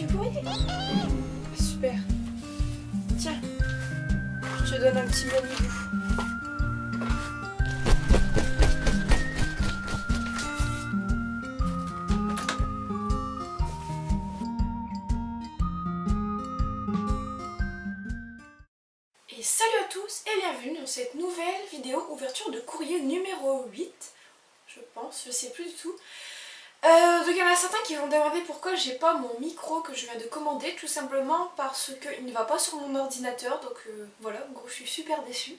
Super. Tiens, je te donne un petit manibou. Et salut à tous et bienvenue dans cette nouvelle vidéo ouverture de courrier numéro 8 je pense, je sais plus du tout. Euh, donc il y en a certains qui vont demander pourquoi j'ai pas mon micro que je viens de commander, tout simplement parce qu'il ne va pas sur mon ordinateur, donc euh, voilà, en gros je suis super déçue.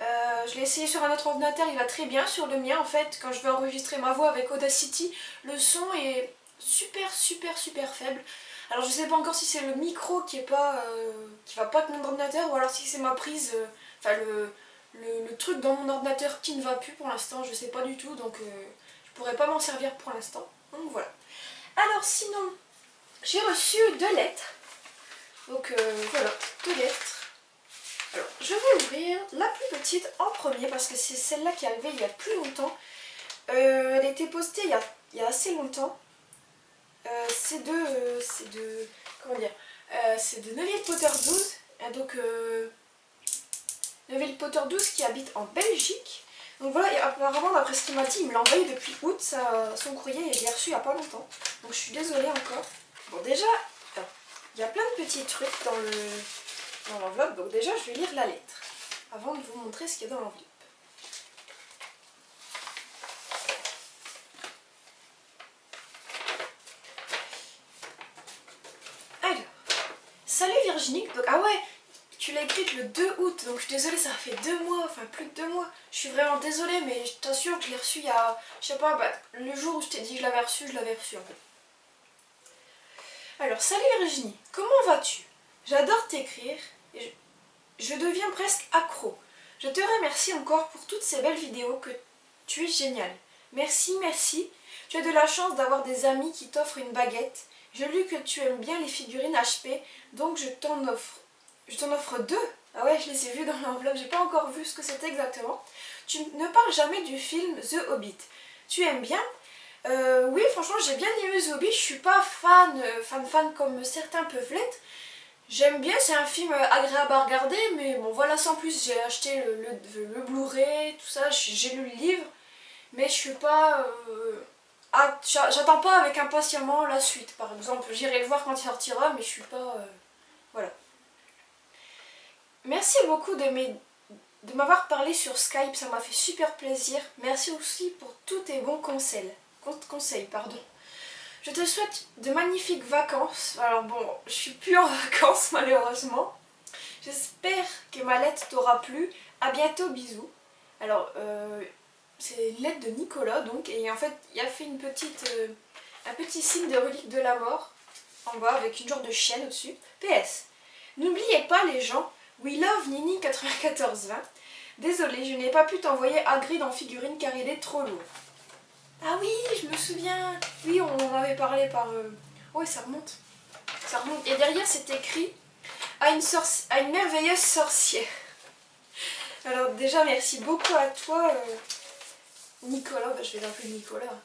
Euh, je l'ai essayé sur un autre ordinateur, il va très bien. Sur le mien, en fait, quand je vais enregistrer ma voix avec Audacity, le son est super super super faible. Alors je sais pas encore si c'est le micro qui est pas qui va pas avec mon ordinateur ou alors si c'est ma prise, enfin le, le, truc dans mon ordinateur qui ne va plus pour l'instant, je sais pas du tout, donc je pourrais pas m'en servir pour l'instant. Donc voilà. Alors sinon, j'ai reçu deux lettres. Donc euh, voilà, deux lettres. Alors, je vais ouvrir la plus petite en premier parce que c'est celle-là qui est arrivée il y a plus longtemps. Euh, elle a été postée il y a, assez longtemps. c'est de... c'est de... comment dire C'est de Neville Potter 12. Et donc Neville Potter 12 qui habite en Belgique. Donc voilà, apparemment d'après ce qu'il m'a dit, il me l'a envoyé depuis août, son courrier, et je l'ai reçu il n'y a pas longtemps. Donc je suis désolée encore. Bon déjà, il y a plein de petits trucs dans l'enveloppe, donc déjà je vais lire la lettre, avant de vous montrer ce qu'il y a dans l'enveloppe. Alors, salut Virginie, donc ah ouais, tu l'as écrite le 2 août, donc je suis désolée, ça fait deux mois, enfin plus de deux mois. Je suis vraiment désolée, mais je t'assure que je l'ai reçu il y a, je sais pas, bah, le jour où je t'ai dit que je l'avais reçu, je l'avais reçu en fait. Alors, salut Virginie, comment vas-tu? J'adore t'écrire et je, je deviens presque accro. Je te remercie encore pour toutes ces belles vidéos que tu es géniale. Merci, merci. Tu as de la chance d'avoir des amis qui t'offrent une baguette. J'ai lu que tu aimes bien les figurines HP, donc je t'en offre. Je t'en offre deux. Ah ouais, je les ai vus dans l'enveloppe, j'ai pas encore vu ce que c'était exactement. Tu ne parles jamais du film The Hobbit. Tu aimes bien? Euh, Oui, franchement, j'ai bien aimé The Hobbit. Je suis pas fan, euh, fan, fan comme certains peuvent l'être. J'aime bien, c'est un film agréable à regarder, mais bon, voilà, sans plus, j'ai acheté le, Blu-ray, tout ça, j'ai lu le livre, mais je suis pas... Euh, J'attends pas avec impatiemment la suite, par exemple. J'irai le voir quand il sortira, mais je suis pas... Merci beaucoup de m'avoir parlé sur Skype, ça m'a fait super plaisir. Merci aussi pour tous tes bons conseils. conseils pardon. Je te souhaite de magnifiques vacances. Alors bon, je suis plus en vacances malheureusement. J'espère que ma lettre t'aura plu. A bientôt, bisous. Alors, euh, c'est une lettre de Nicolas donc, et en fait, il a fait une petite, euh, un petit signe de relique de la mort en bas avec une genre de chienne au-dessus. PS, n'oubliez pas les gens, We love Nini9420. Désolée, je n'ai pas pu t'envoyer Hagrid en figurine car il est trop lourd. Ah oui, je me souviens. Oui, on en avait parlé par... Euh... Oui, ça remonte. Ça remonte. Et derrière, c'est écrit à une, à une merveilleuse sorcière. Alors déjà, merci beaucoup à toi, euh, Nicolas. Bah, je vais l'appeler Nicolas.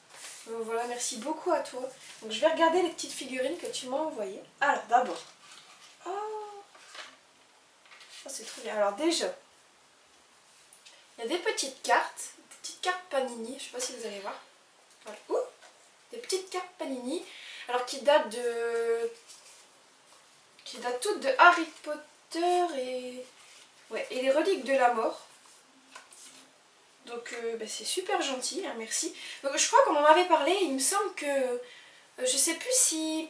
voilà, merci beaucoup à toi. Donc je vais regarder les petites figurines que tu m'as envoyées. Alors, d'abord, c'est trop bien. Alors déjà, il y a des petites cartes, des petites cartes Panini, je sais pas si vous allez voir. Voilà. des petites cartes Panini, alors qui datent de... qui datent toutes de Harry Potter et... Ouais, et les reliques de la mort. Donc euh, bah, c'est super gentil, hein, merci. Donc je crois qu'on en avait parlé, il me semble que... Euh, je sais plus si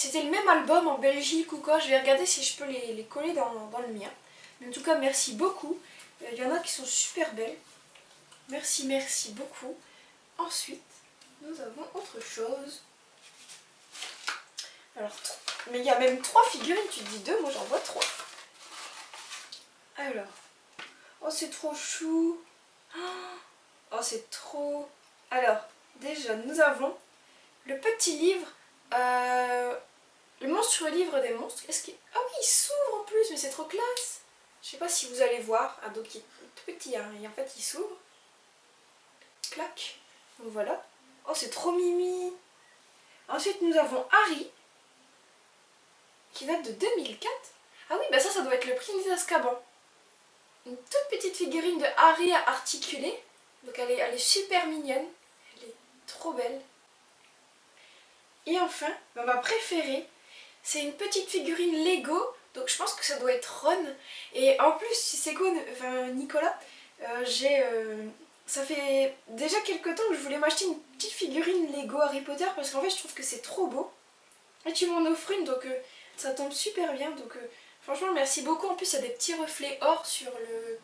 c'était le même album en Belgique ou quoi, je vais regarder si je peux les, coller dans, le mien. Mais en tout cas, merci beaucoup. Euh, il y en a qui sont super belles. Merci, merci beaucoup. Ensuite, nous avons autre chose. Alors, mais il y a même trois figurines, tu dis deux, moi j'en vois trois. Alors, oh c'est trop chou. Oh c'est trop... Alors, déjà nous avons le petit livre euh, le monstrueux livre des monstres. Est-ce qu'il... Ah oui, il s'ouvre en plus, mais c'est trop classe. Je sais pas si vous allez voir. Ah, donc il est tout petit, hein, et en fait il s'ouvre. Clac. Donc voilà. Oh, c'est trop mimi. Ensuite, nous avons Harry. qui date de 2004. Ah oui, bah ça, ça doit être le Prince d'Azkaban. Une toute petite figurine de Harry articulée. Donc elle est, elle est super mignonne. Elle est trop belle. Et enfin, ma préférée, c'est une petite figurine Lego. Donc je pense que ça doit être Ron. Et en plus, si c'est enfin Nicolas, euh, j'ai... Euh, ça fait déjà quelques temps que je voulais m'acheter une petite figurine Lego Harry Potter parce qu'en fait je trouve que c'est trop beau. Et tu m'en offres une donc euh, ça tombe super bien donc franchement merci beaucoup. En plus il y a des petits reflets or sur le,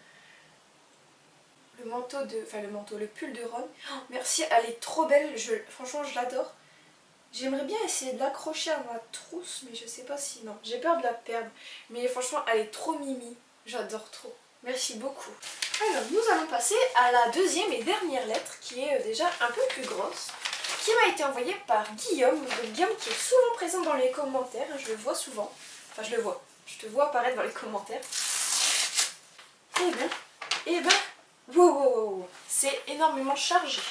le manteau de... Enfin le manteau, le pull de Ron. Oh, merci, elle est trop belle, je, franchement je l'adore. J'aimerais bien essayer de l'accrocher à ma trousse, mais je sais pas si... Non, j'ai peur de la perdre. Mais franchement, elle est trop mimi. J'adore trop. Merci beaucoup. Alors, nous allons passer à la deuxième et dernière lettre, qui est euh, déjà un peu plus grosse, qui m'a été envoyée par Guillaume. Guillaume qui est souvent présent dans les commentaires, je le vois souvent. Enfin, je le vois. Je te vois apparaître dans les commentaires. Eh ben, eh ben, wow, wow, wow. c'est énormément chargé.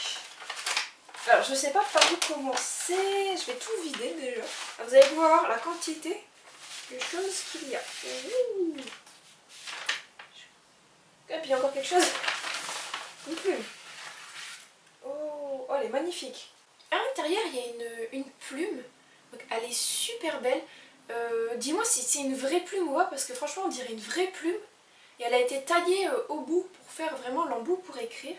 Alors je sais pas par où commencer, je vais tout vider déjà. Vous allez pouvoir voir la quantité de choses qu'il y a. Et puis encore quelque chose. Une plume. Oh, oh, elle est magnifique. À l'intérieur, il y a une, une, plume. Donc elle est super belle. Euh, dis-moi si c'est une vraie plume ou pas, parce que franchement on dirait une vraie plume. Et elle a été taillée euh, au bout pour faire vraiment l'embout pour écrire.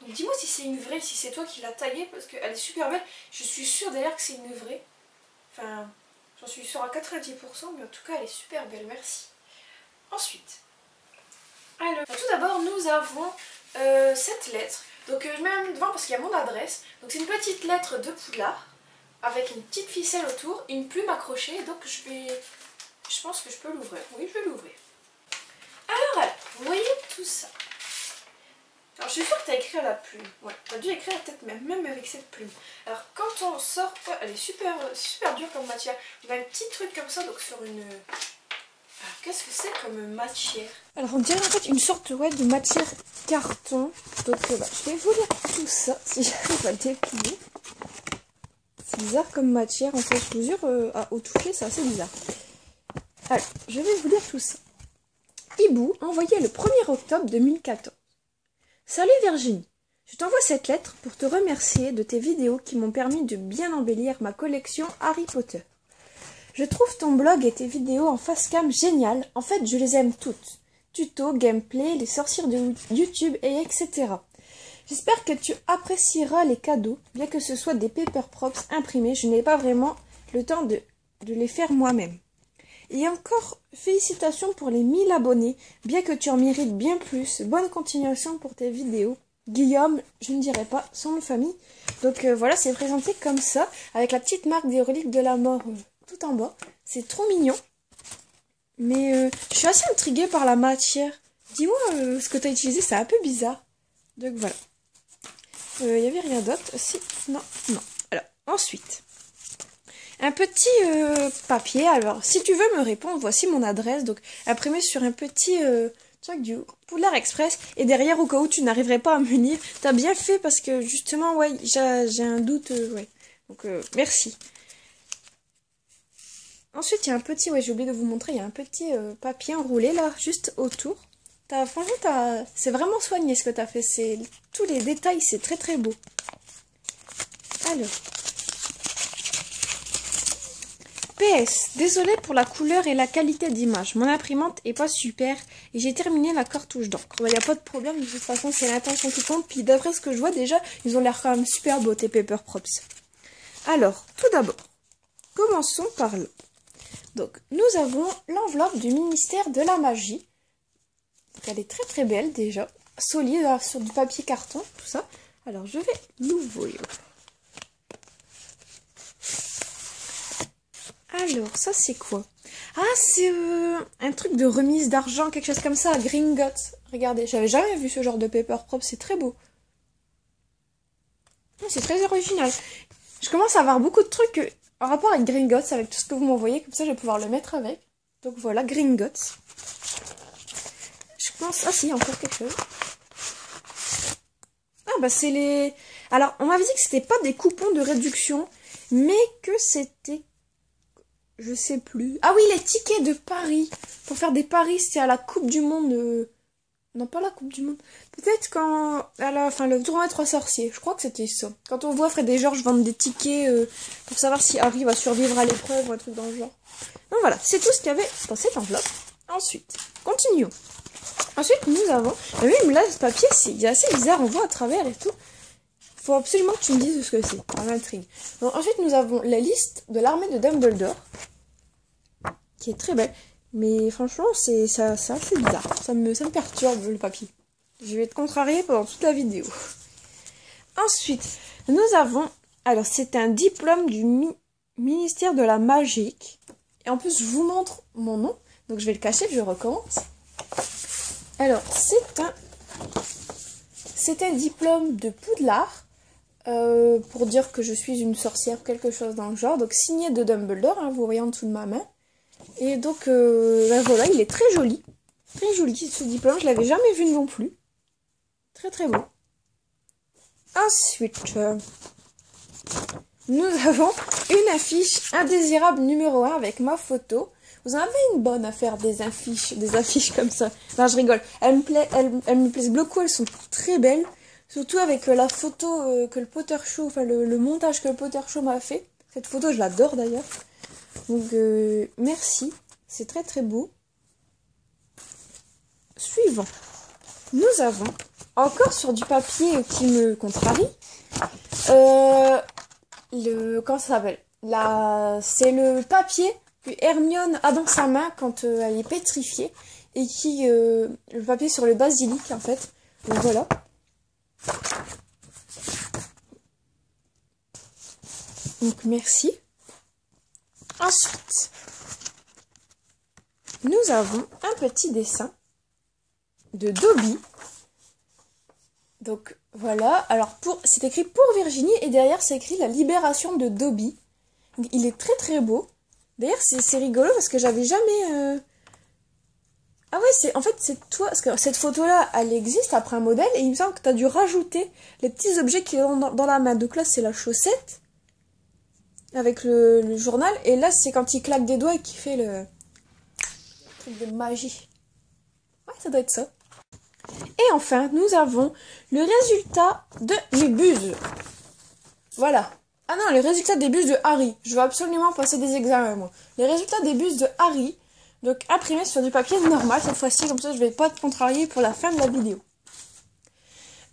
Donc dis-moi si c'est une vraie, si c'est toi qui l'as taillée, parce qu'elle est super belle. Je suis sûre d'ailleurs que c'est une vraie. Enfin, j'en suis sûre à 90%, mais en tout cas elle est super belle, merci. Ensuite, alors, tout d'abord nous avons euh, cette lettre. Donc euh, je mets même devant parce qu'il y a mon adresse. Donc c'est une petite lettre de Poudlard, avec une petite ficelle autour, une plume accrochée. Donc je vais... Je pense que je peux l'ouvrir. Oui, je vais l'ouvrir. Alors, alors, vous voyez tout ça. Alors je suis sûre que tu as écrit à la plume. Ouais, tu as dû écrire peut-être même, même avec cette plume. Alors quand on sort, elle est super, super dure comme matière. On a un petit truc comme ça, donc sur une... Alors qu'est-ce que c'est comme matière? Alors on dirait en fait une sorte ouais, de matière carton. Donc euh, bah, je vais vous lire tout ça si j'arrive à le déplier. C'est bizarre comme matière, en fait je vous jure, euh, au toucher c'est assez bizarre. Alors, je vais vous lire tout ça. Hibou, envoyé le 1er octobre 2014. Salut Virginie, je t'envoie cette lettre pour te remercier de tes vidéos qui m'ont permis de bien embellir ma collection Harry Potter. Je trouve ton blog et tes vidéos en face cam géniales, en fait je les aime toutes. Tutos, gameplay, les sorcières de YouTube et etc. J'espère que tu apprécieras les cadeaux, bien que ce soit des paper props imprimés, je n'ai pas vraiment le temps de, de les faire moi-même. Et encore félicitations pour les 1000 abonnés, bien que tu en mérites bien plus. Bonne continuation pour tes vidéos. Guillaume, je ne dirai pas son nom de famille. Donc euh, voilà, c'est présenté comme ça, avec la petite marque des reliques de la mort euh, tout en bas. C'est trop mignon. Mais euh, je suis assez intriguée par la matière. Dis-moi ce que tu as utilisé, c'est un peu bizarre. Donc voilà. Il n'y avait rien d'autre. Si, non, non. Alors, ensuite un petit euh, papier. Alors, si tu veux me répondre, voici mon adresse. Donc, imprimé sur un petit euh, truc du Poudlard Express. Et derrière, au cas où tu n'arriverais pas à me lire, t'as bien fait parce que justement, ouais, j'ai un doute. Euh. Donc, merci. Ensuite, il y a un petit, ouais, j'ai oublié de vous montrer, il y a un petit papier enroulé là, juste autour. As, franchement, c'est vraiment soigné ce que tu as fait. Tous les détails, c'est très très beau. Alors, PS, désolé pour la couleur et la qualité d'image. Mon imprimante est pas super et j'ai terminé la cartouche d'encre. Il n'y a pas de problème, de toute façon c'est l'intention qui compte. Puis d'après ce que je vois déjà, ils ont l'air quand même super beaux tes Paper Props. Alors, tout d'abord, commençons par là. Donc, nous avons l'enveloppe du ministère de la magie. elle est très très belle déjà. Solide sur du papier carton, tout ça. Alors, je vais l'ouvrir. Alors, ça c'est quoi? Ah, c'est euh, un truc de remise d'argent, quelque chose comme ça, Gringotts. Regardez, j'avais jamais vu ce genre de paper propre, c'est très beau. Oh, c'est très original. Je commence à avoir beaucoup de trucs en rapport avec Gringotts, avec tout ce que vous m'envoyez, comme ça je vais pouvoir le mettre avec. Donc voilà, Gringotts. Je pense... Ah si, encore quelque chose. Ah bah c'est les... Alors, on m'avait dit que c'était pas des coupons de réduction, mais que c'était Je sais plus. Ah oui, les tickets de Paris. Pour faire des paris, c'était à la Coupe du Monde. euh, Non, pas la Coupe du Monde. Peut-être quand. À la... Enfin, le tournoi des trois sorciers. Je crois que c'était ça. Quand on voit Fred et Georges vendre des tickets euh, pour savoir si Harry va survivre à l'épreuve ou un truc dans le genre. Donc voilà, c'est tout ce qu'il y avait dans cette enveloppe. Ensuite, continuons. Ensuite, nous avons. Mais même là, ce papier, c'est assez bizarre. On voit à travers et tout. Faut absolument que tu me dises ce que c'est. Ça m'intrigue. Ensuite, nous avons la liste de l'armée de Dumbledore. Qui est très belle. Mais franchement, c'est ça, assez bizarre. Ça me, ça me perturbe le papier. Je vais être contrariée pendant toute la vidéo. Ensuite, nous avons. Alors, c'est un diplôme du mi- ministère de la Magique. Et en plus, je vous montre mon nom. Donc, je vais le cacher, je recommence. Alors, c'est un. C'est un diplôme de Poudlard. Euh, pour dire que je suis une sorcière, quelque chose dans le genre. Donc, signé de Dumbledore, hein, vous voyez en dessous de ma main. Et donc, euh, ben voilà, il est très joli. Très joli ce diplôme, je l'avais jamais vu non plus. Très très beau. Ensuite, euh, nous avons une affiche indésirable numéro 1 avec ma photo. Vous en avez une bonne à faire des affiches, des affiches comme ça. Non, je rigole. Elles me, elles me plaisent beaucoup, elles sont très belles. Surtout avec euh, la photo euh, que le Potter Show, enfin le, montage que le Potter Show m'a fait. Cette photo, je l'adore d'ailleurs. Donc, euh, merci. C'est très très beau. Suivant. Nous avons, encore sur du papier qui me contrarie, le, comment ça s'appelle? C'est le papier que Hermione a dans sa main quand elle est pétrifiée et qui, le papier sur le basilic en fait. Donc voilà. Donc merci. Ensuite, nous avons un petit dessin de Dobby. Donc voilà, alors c'est écrit pour Virginie et derrière c'est écrit la libération de Dobby. Il est très très beau. D'ailleurs c'est c'est rigolo parce que j'avais jamais... euh, Ah ouais, c'est en fait c'est toi, parce que cette photo-là elle existe après un modèle et il me semble que tu dû rajouter les petits objets qui ont dans, la main. Donc là c'est la chaussette avec le, journal et là c'est quand il claque des doigts et qu'il fait le truc de magie. Ouais, ça doit être ça. Et enfin, nous avons le résultat de mes. Voilà. Ah non, les résultats des bus de Harry. Je veux absolument passer des examens, moi. Les résultats des bus de Harry, donc imprimés sur du papier normal cette fois-ci, comme ça je vais pas te contrarier pour la fin de la vidéo.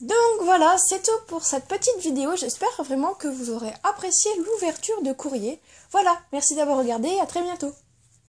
Donc voilà, c'est tout pour cette petite vidéo. J'espère vraiment que vous aurez apprécié l'ouverture de courrier. Voilà, merci d'avoir regardé, à très bientôt.